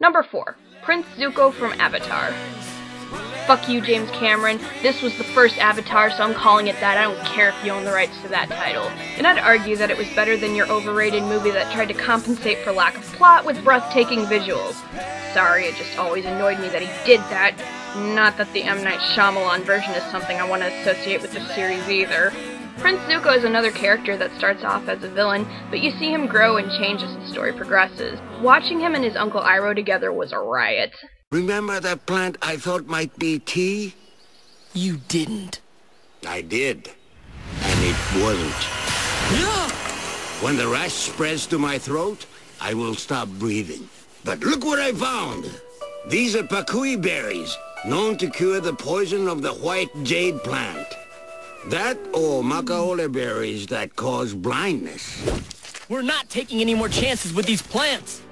Number 4. Prince Zuko from Avatar. Fuck you, James Cameron. This was the first Avatar, so I'm calling it that. I don't care if you own the rights to that title. And I'd argue that it was better than your overrated movie that tried to compensate for lack of plot with breathtaking visuals. Sorry, it just always annoyed me that he did that. Not that the M. Night Shyamalan version is something I want to associate with the series either. Prince Zuko is another character that starts off as a villain, but you see him grow and change as the story progresses. Watching him and his uncle Iroh together was a riot. Remember that plant I thought might be tea? You didn't. I did. And it wasn't. When the rash spreads to my throat, I will stop breathing. But look what I found! These are pakui berries, known to cure the poison of the white jade plant. That or macaole berries that cause blindness. We're not taking any more chances with these plants.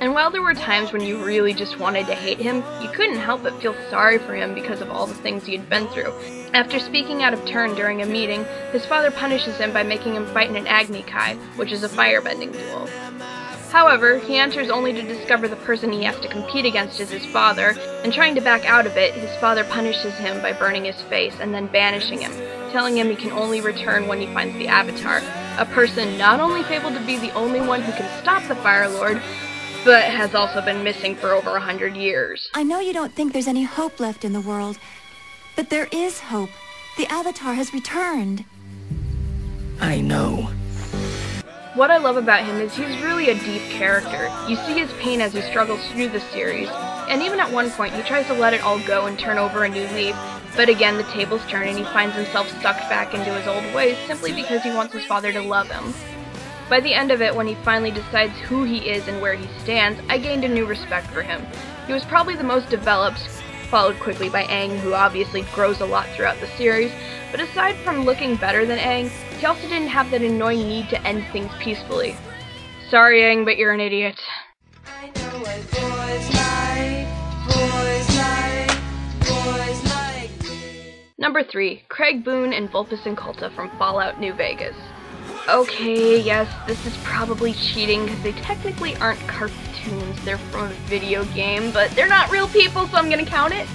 And while there were times when you really just wanted to hate him, you couldn't help but feel sorry for him because of all the things he had been through. After speaking out of turn during a meeting, his father punishes him by making him fight in an Agni Kai, which is a firebending duel. However, he enters only to discover the person he has to compete against is his father, and trying to back out of it, his father punishes him by burning his face and then banishing him, telling him he can only return when he finds the Avatar, a person not only fabled to be the only one who can stop the Fire Lord, but has also been missing for over a hundred years. I know you don't think there's any hope left in the world, but there is hope. The Avatar has returned. I know. What I love about him is he's really a deep character. You see his pain as he struggles through the series, and even at one point he tries to let it all go and turn over a new leaf, but again the tables turn and he finds himself sucked back into his old ways simply because he wants his father to love him. By the end of it, when he finally decides who he is and where he stands, I gained a new respect for him. He was probably the most developed, followed quickly by Aang, who obviously grows a lot throughout the series, but aside from looking better than Aang, he also didn't have that annoying need to end things peacefully. Sorry, Aang, but you're an idiot. I boys like, boys like, boys like. Number 3. Craig Boone and Vulpes Inculta from Fallout New Vegas. Okay, yes, this is probably cheating because they technically aren't cartoons, they're from a video game, but they're not real people, so I'm gonna count it.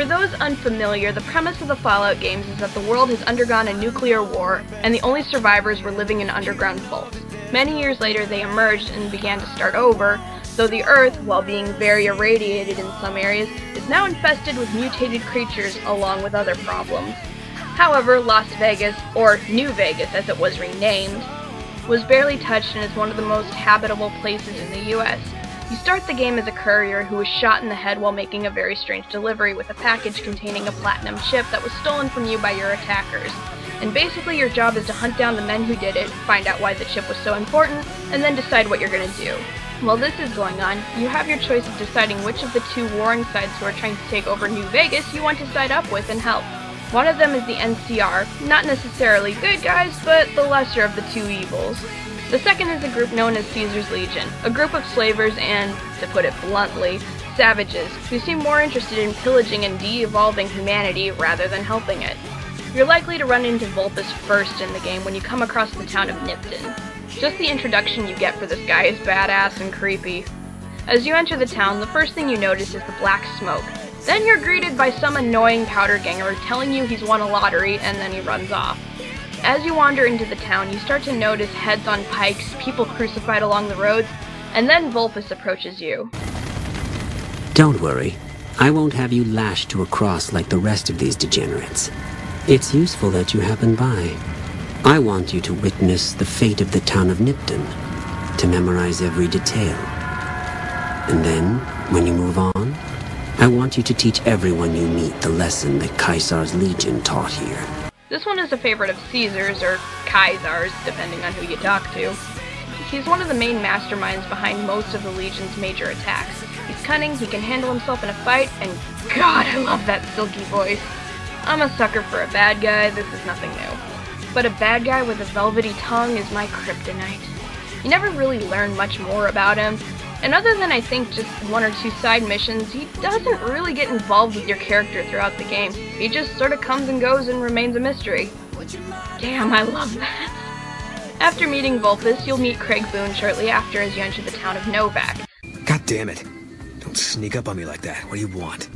For those unfamiliar, the premise of the Fallout games is that the world has undergone a nuclear war, and the only survivors were living in underground vaults. Many years later, they emerged and began to start over, though the Earth, while being very irradiated in some areas, is now infested with mutated creatures along with other problems. However, Las Vegas, or New Vegas as it was renamed, was barely touched and is one of the most habitable places in the US. You start the game as a courier who was shot in the head while making a very strange delivery with a package containing a platinum chip that was stolen from you by your attackers. And basically your job is to hunt down the men who did it, find out why the chip was so important, and then decide what you're gonna do. While this is going on, you have your choice of deciding which of the two warring sides who are trying to take over New Vegas you want to side up with and help. One of them is the NCR, not necessarily good guys, but the lesser of the two evils. The second is a group known as Caesar's Legion, a group of slavers and, to put it bluntly, savages, who seem more interested in pillaging and de-evolving humanity rather than helping it. You're likely to run into Vulpes first in the game when you come across the town of Nipton. Just the introduction you get for this guy is badass and creepy. As you enter the town, the first thing you notice is the black smoke, then you're greeted by some annoying powder ganger telling you he's won a lottery and then he runs off. As you wander into the town, you start to notice heads on pikes, people crucified along the roads, and then Vulpes approaches you. Don't worry. I won't have you lashed to a cross like the rest of these degenerates. It's useful that you happen by. I want you to witness the fate of the town of Nipton, to memorize every detail. And then, when you move on, I want you to teach everyone you meet the lesson that Caesar's Legion taught here. This one is a favorite of Caesar's, or Kaisar's, depending on who you talk to. He's one of the main masterminds behind most of the Legion's major attacks. He's cunning, he can handle himself in a fight, and god, I love that silky voice. I'm a sucker for a bad guy, this is nothing new. But a bad guy with a velvety tongue is my kryptonite. You never really learn much more about him, and other than I think just one or two side missions, he doesn't really get involved with your character throughout the game. He just sort of comes and goes and remains a mystery. Damn, I love that. After meeting Vulpes, you'll meet Craig Boone shortly after as you enter the town of Novac. God damn it. Don't sneak up on me like that. What do you want?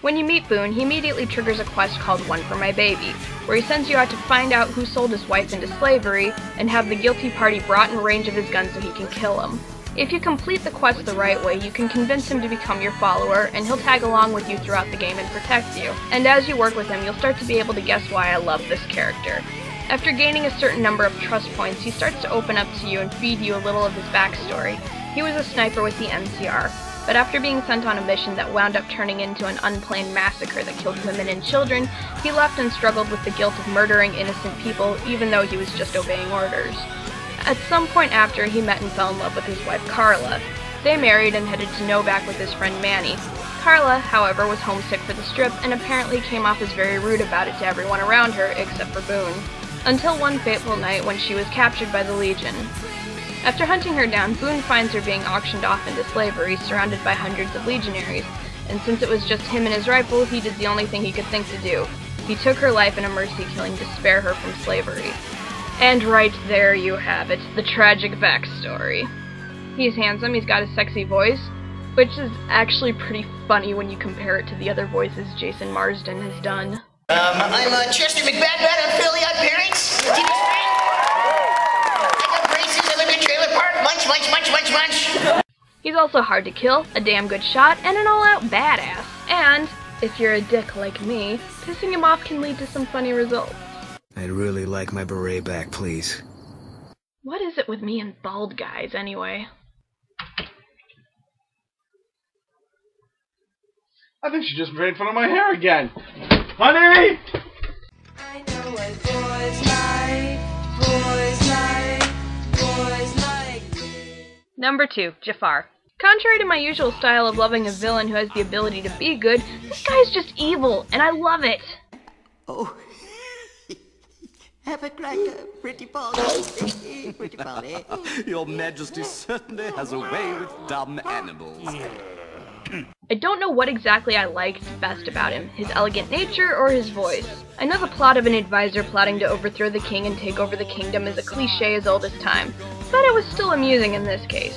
When you meet Boone, he immediately triggers a quest called One for My Baby, where he sends you out to find out who sold his wife into slavery and have the guilty party brought in range of his gun so he can kill him. If you complete the quest the right way, you can convince him to become your follower, and he'll tag along with you throughout the game and protect you. And as you work with him, you'll start to be able to guess why I love this character. After gaining a certain number of trust points, he starts to open up to you and feed you a little of his backstory. He was a sniper with the NCR, but after being sent on a mission that wound up turning into an unplanned massacre that killed women and children, he left and struggled with the guilt of murdering innocent people even though he was just obeying orders. At some point after, he met and fell in love with his wife Carla. They married and headed to Novac with his friend Manny. Carla, however, was homesick for the strip and apparently came off as very rude about it to everyone around her except for Boone. Until one fateful night when she was captured by the Legion. After hunting her down, Boone finds her being auctioned off into slavery, surrounded by hundreds of legionaries, and since it was just him and his rifle, he did the only thing he could think to do. He took her life in a mercy killing to spare her from slavery. And right there you have it, the tragic backstory. He's handsome, he's got a sexy voice, which is actually pretty funny when you compare it to the other voices Jason Marsden has done. Um, I'm uh, Chester McBadbat. I'm Philly on parents. I got braces. I live in a trailer park. Munch, munch, munch, munch, munch. He's also hard to kill, a damn good shot, and an all-out badass. And, if you're a dick like me, pissing him off can lead to some funny results. I'd really like my beret back, please. What is it with me and bald guys, anyway? I think she just made fun of my hair again. Honey! I know what boys like, boys like, boys like. Number 2, Jafar. Contrary to my usual style of loving a villain who has the ability to be good, this guy's just evil, and I love it. Oh. Have a cracker, pretty Polly. pretty Polly. Your Majesty certainly has a way with dumb animals. I don't know what exactly I liked best about him, his elegant nature or his voice. I know the plot of an advisor plotting to overthrow the king and take over the kingdom is a cliche as old as time, but it was still amusing in this case.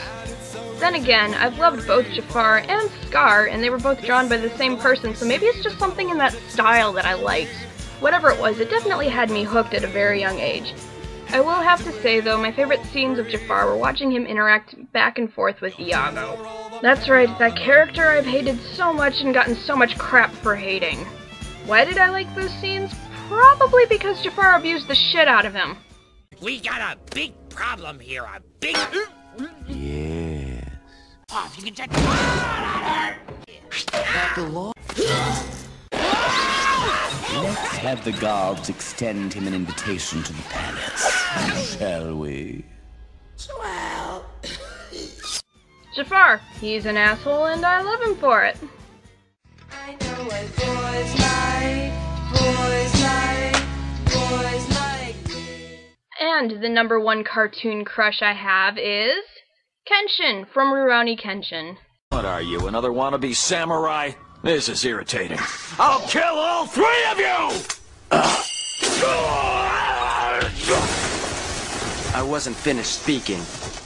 Then again, I've loved both Jafar and Scar, and they were both drawn by the same person, so maybe it's just something in that style that I liked. Whatever it was, it definitely had me hooked at a very young age. I will have to say, though, my favorite scenes of Jafar were watching him interact back and forth with Iago. That's right, that character I've hated so much and gotten so much crap for hating. Why did I like those scenes? Probably because Jafar abused the shit out of him. We got a big problem here, a big... Yes. Oh, if you can check... The law. Let's have the guards extend him an invitation to the palace, shall we? Swell. Jafar, he's an asshole and I love him for it. I know what boys like, boys like, boys like. And the number one cartoon crush I have is Kenshin from Rurouni Kenshin. What are you, another wannabe samurai? This is irritating. I'll kill all three of you! I wasn't finished speaking.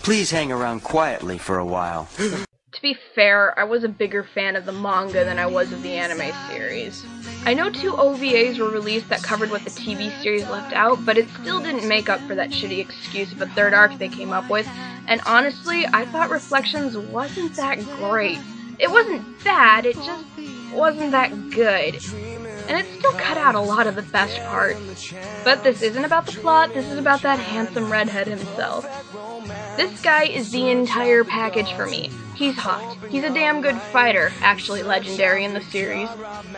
Please hang around quietly for a while. To be fair, I was a bigger fan of the manga than I was of the anime series. I know two OVAs were released that covered what the TV series left out, but it still didn't make up for that shitty excuse of a third arc they came up with, and honestly, I thought Reflections wasn't that great. It wasn't bad, it just wasn't that good. And it still cut out a lot of the best parts. But this isn't about the plot, this is about that handsome redhead himself. This guy is the entire package for me. He's hot. He's a damn good fighter, actually legendary in the series.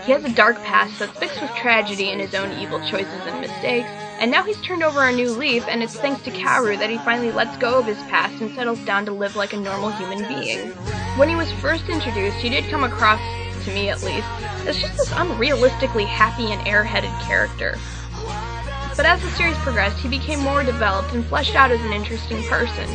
He has a dark past that's mixed with tragedy and his own evil choices and mistakes, and now he's turned over a new leaf, and it's thanks to Kaoru that he finally lets go of his past and settles down to live like a normal human being. When he was first introduced, he did come across, to me at least, as just this unrealistically happy and airheaded character. But as the series progressed, he became more developed and fleshed out as an interesting person.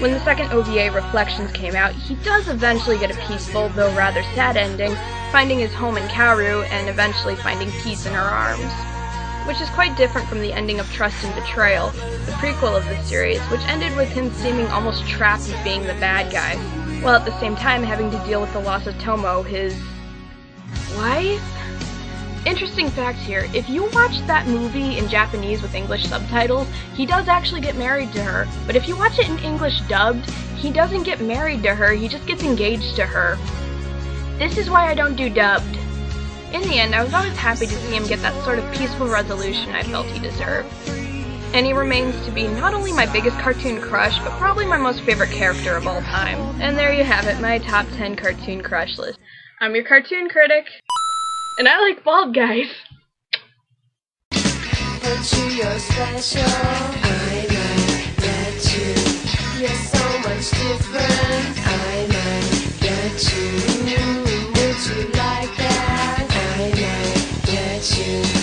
When the second OVA Reflections came out, he does eventually get a peaceful, though rather sad ending, finding his home in Kaoru and eventually finding peace in her arms. which is quite different from the ending of Trust and Betrayal, the prequel of the series, which ended with him seeming almost trapped as being the bad guy, while at the same time having to deal with the loss of Tomoe, his wife? Interesting fact here, if you watch that movie in Japanese with English subtitles, he does actually get married to her, but if you watch it in English dubbed, he doesn't get married to her, he just gets engaged to her. This is why I don't do dubbed. In the end, I was always happy to see him get that sort of peaceful resolution I felt he deserved. And he remains to be not only my biggest cartoon crush, but probably my most favorite character of all time. And there you have it, my top 10 cartoon crush list. I'm your cartoon critic, and I like bald guys. You,